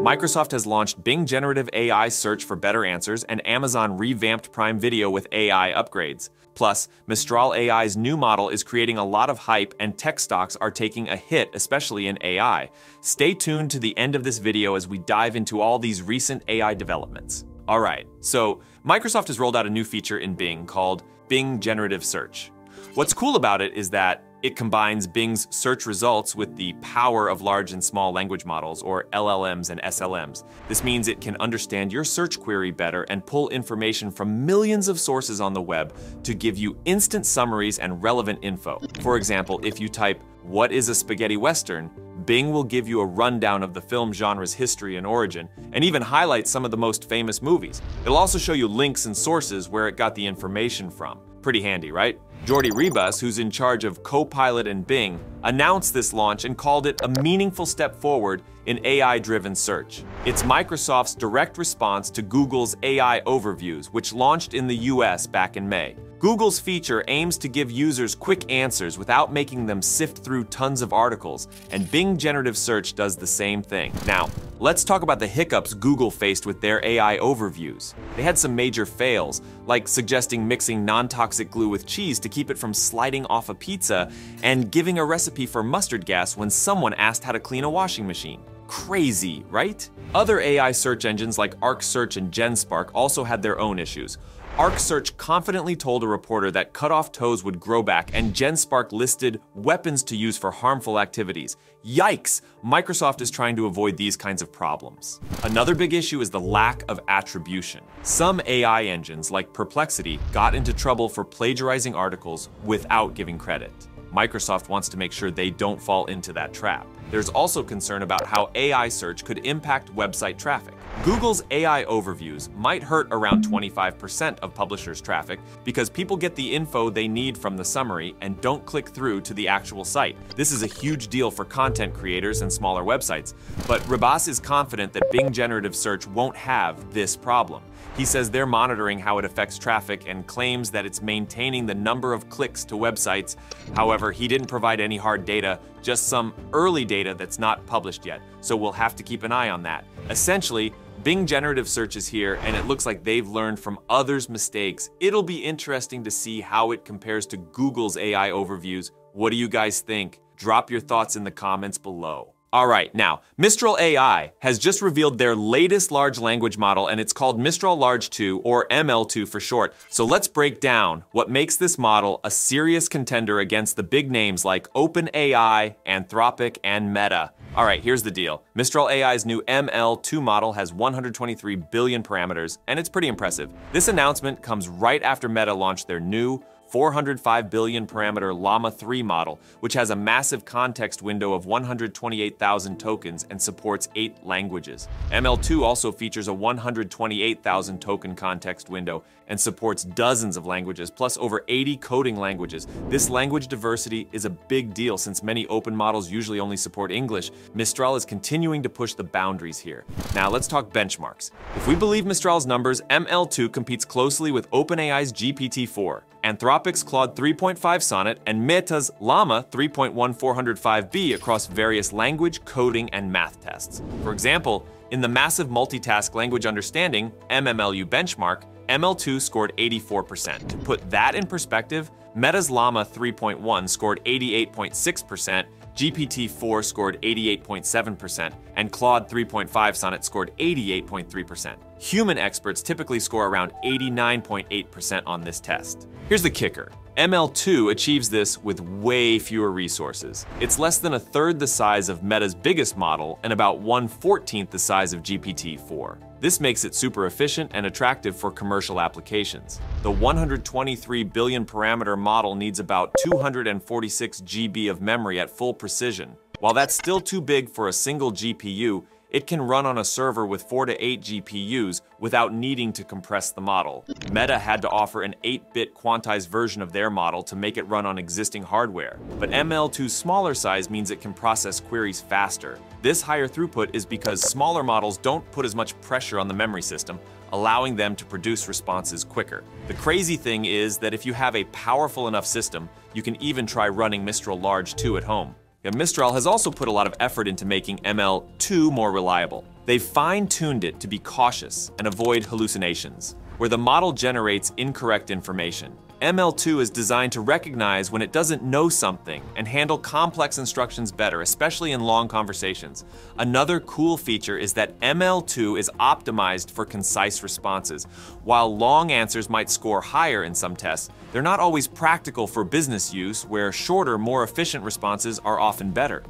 Microsoft has launched Bing Generative AI Search for better answers, and Amazon revamped Prime Video with AI upgrades. Plus, Mistral AI's new model is creating a lot of hype, and tech stocks are taking a hit, especially in AI. Stay tuned to the end of this video as we dive into all these recent AI developments. All right, so Microsoft has rolled out a new feature in Bing called Bing Generative Search. What's cool about it is that it combines Bing's search results with the power of large and small language models, or LLMs and SLMs. This means it can understand your search query better and pull information from millions of sources on the web to give you instant summaries and relevant info. For example, if you type, What is a spaghetti western? Bing will give you a rundown of the film genre's history and origin, and even highlight some of the most famous movies. It'll also show you links and sources where it got the information from. Pretty handy, right? Jordi Ribas, who's in charge of Copilot and Bing, announced this launch and called it a meaningful step forward in AI-driven search. It's Microsoft's direct response to Google's AI Overviews, which launched in the US back in May. Google's feature aims to give users quick answers without making them sift through tons of articles, and Bing Generative Search does the same thing. Now, let's talk about the hiccups Google faced with their AI overviews. They had some major fails, like suggesting mixing non-toxic glue with cheese to keep it from sliding off a pizza, and giving a recipe for mustard gas when someone asked how to clean a washing machine. Crazy, right? Other AI search engines like Arc Search and GenSpark also had their own issues. ArcSearch confidently told a reporter that cut off toes would grow back, and GenSpark listed weapons to use for harmful activities. Yikes! Microsoft is trying to avoid these kinds of problems. Another big issue is the lack of attribution. Some AI engines, like Perplexity, got into trouble for plagiarizing articles without giving credit. Microsoft wants to make sure they don't fall into that trap. There's also concern about how AI search could impact website traffic. Google's AI overviews might hurt around 25% of publishers' traffic because people get the info they need from the summary and don't click through to the actual site. This is a huge deal for content creators and smaller websites, but Ribas is confident that Bing Generative Search won't have this problem. He says they're monitoring how it affects traffic and claims that it's maintaining the number of clicks to websites. However, he didn't provide any hard data, just some early data that's not published yet, so we'll have to keep an eye on that. Essentially, Bing Generative Search is here, and it looks like they've learned from others' mistakes. It'll be interesting to see how it compares to Google's AI overviews. What do you guys think? Drop your thoughts in the comments below. All right, now, Mistral AI has just revealed their latest large language model, and it's called Mistral Large 2, or ML2 for short. So let's break down what makes this model a serious contender against the big names like OpenAI, Anthropic, and Meta. All right, here's the deal. Mistral AI's new ML2 model has 123 billion parameters, and it's pretty impressive. This announcement comes right after Meta launched their new 405 billion parameter Llama 3 model, which has a massive context window of 128,000 tokens and supports 8 languages. ML2 also features a 128,000 token context window and supports dozens of languages, plus over 80 coding languages. This language diversity is a big deal since many open models usually only support English. Mistral is continuing to push the boundaries here. Now let's talk benchmarks. If we believe Mistral's numbers, ML2 competes closely with OpenAI's GPT-4. Anthropic's Claude 3.5 Sonnet, and Meta's Llama 3.1 405b across various language, coding, and math tests. For example, in the Massive Multitask Language Understanding MMLU benchmark, ML2 scored 84%. To put that in perspective, Meta's Llama 3.1 scored 88.6%, GPT-4 scored 88.7%, and Claude 3.5 Sonnet scored 88.3%. Human experts typically score around 89.8% on this test. Here's the kicker. ML2 achieves this with way fewer resources. It's less than a third the size of Meta's biggest model and about 1 14th the size of GPT-4. This makes it super efficient and attractive for commercial applications. The 123 billion parameter model needs about 246 GB of memory at full precision. While that's still too big for a single GPU, it can run on a server with 4 to 8 GPUs without needing to compress the model. Meta had to offer an 8-bit quantized version of their model to make it run on existing hardware, but ML2's smaller size means it can process queries faster. This higher throughput is because smaller models don't put as much pressure on the memory system, allowing them to produce responses quicker. The crazy thing is that if you have a powerful enough system, you can even try running Mistral Large 2 at home. Mistral has also put a lot of effort into making ML2 more reliable. They've fine-tuned it to be cautious and avoid hallucinations, where the model generates incorrect information. ML2 is designed to recognize when it doesn't know something and handle complex instructions better, especially in long conversations. Another cool feature is that ML2 is optimized for concise responses. While long answers might score higher in some tests, they're not always practical for business use, where shorter, more efficient responses are often better.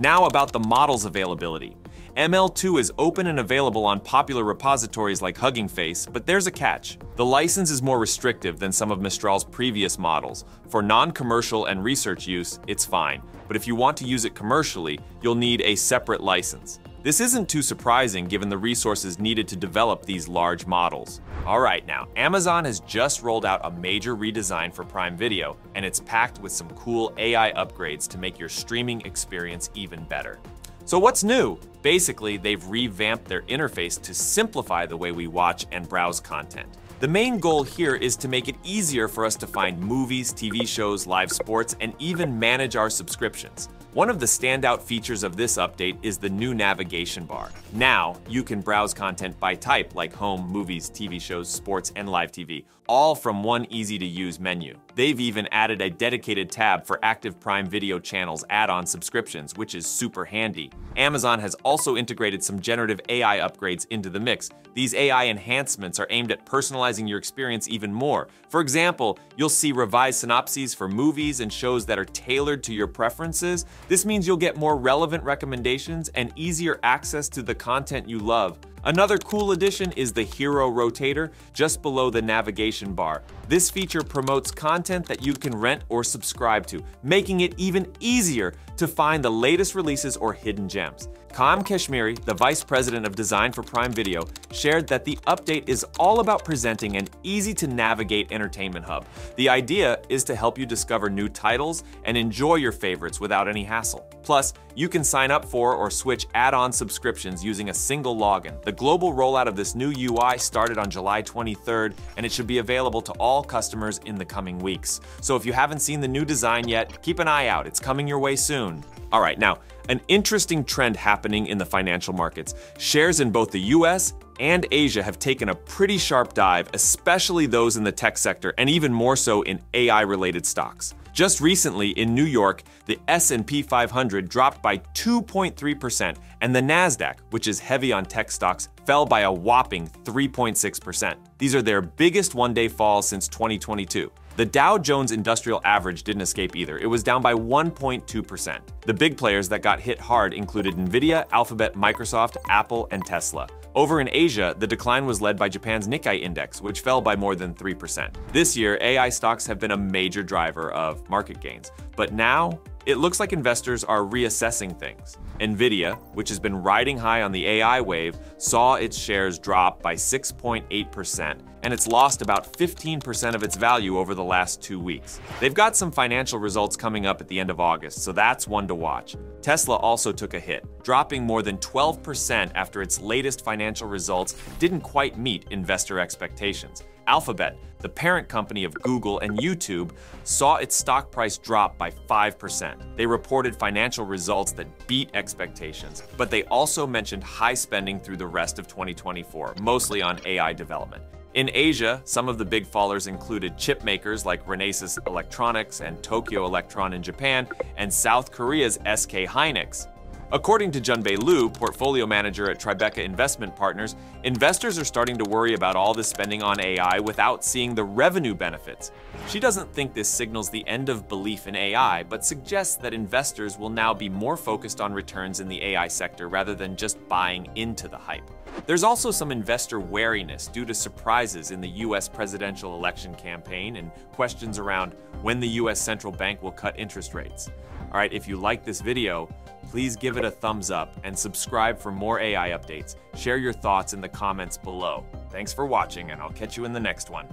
Now about the model's availability. ML2 is open and available on popular repositories like Hugging Face, but there's a catch. The license is more restrictive than some of Mistral's previous models. For non-commercial and research use, it's fine, but if you want to use it commercially, you'll need a separate license. This isn't too surprising given the resources needed to develop these large models. Alright now, Amazon has just rolled out a major redesign for Prime Video, and it's packed with some cool AI upgrades to make your streaming experience even better. So what's new? Basically, they've revamped their interface to simplify the way we watch and browse content. The main goal here is to make it easier for us to find movies, TV shows, live sports, and even manage our subscriptions. One of the standout features of this update is the new navigation bar. Now, you can browse content by type like home, movies, TV shows, sports, and live TV, all from one easy-to-use menu. They've even added a dedicated tab for active Prime Video channels add-on subscriptions, which is super handy. Amazon has also integrated some generative AI upgrades into the mix. These AI enhancements are aimed at personalizing your experience even more. For example, you'll see revised synopses for movies and shows that are tailored to your preferences, this means you'll get more relevant recommendations and easier access to the content you love. Another cool addition is the Hero Rotator just below the navigation bar. This feature promotes content that you can rent or subscribe to, making it even easier to find the latest releases or hidden gems. Kam Keshmiri, the Vice President of Design for Prime Video, shared that the update is all about presenting an easy-to-navigate entertainment hub. The idea is to help you discover new titles and enjoy your favorites without any hassle. Plus, you can sign up for or switch add-on subscriptions using a single login. The global rollout of this new UI started on July 23rd, and it should be available to all customers in the coming weeks. So if you haven't seen the new design yet, keep an eye out. It's coming your way soon. All right, now, an interesting trend happening in the financial markets. Shares in both the US and Asia have taken a pretty sharp dive, especially those in the tech sector and even more so in AI-related stocks. Just recently in New York, the S&P 500 dropped by 2.3% and the Nasdaq, which is heavy on tech stocks, fell by a whopping 3.6%. These are their biggest one-day falls since 2022. The Dow Jones Industrial Average didn't escape either. It was down by 1.2%. The big players that got hit hard included Nvidia, Alphabet, Microsoft, Apple, and Tesla. Over in Asia, the decline was led by Japan's Nikkei index, which fell by more than 3%. This year, AI stocks have been a major driver of market gains. But now, it looks like investors are reassessing things. Nvidia, which has been riding high on the AI wave, saw its shares drop by 6.8%, and it's lost about 15% of its value over the last two weeks. They've got some financial results coming up at the end of August, so that's one to watch. Tesla also took a hit, dropping more than 12% after its latest financial results didn't quite meet investor expectations. Alphabet, the parent company of Google and YouTube, saw its stock price drop by 5%. They reported financial results that beat expectations, but they also mentioned high spending through the rest of 2024, mostly on AI development. In Asia, some of the big fallers included chip makers like Renesas Electronics and Tokyo Electron in Japan, and South Korea's SK Hynix. According to Junbei Liu, portfolio manager at Tribeca Investment Partners, investors are starting to worry about all this spending on AI without seeing the revenue benefits. She doesn't think this signals the end of belief in AI, but suggests that investors will now be more focused on returns in the AI sector rather than just buying into the hype. There's also some investor wariness due to surprises in the US presidential election campaign and questions around when the US central bank will cut interest rates. All right, if you like this video, please give it a thumbs up and subscribe for more AI updates. Share your thoughts in the comments below. Thanks for watching and I'll catch you in the next one.